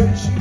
Cause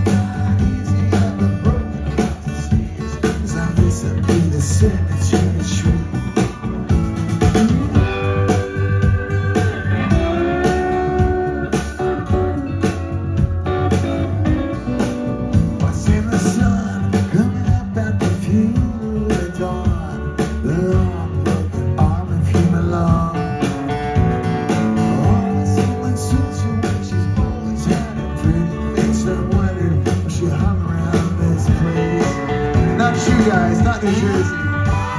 Not New Jersey.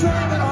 driving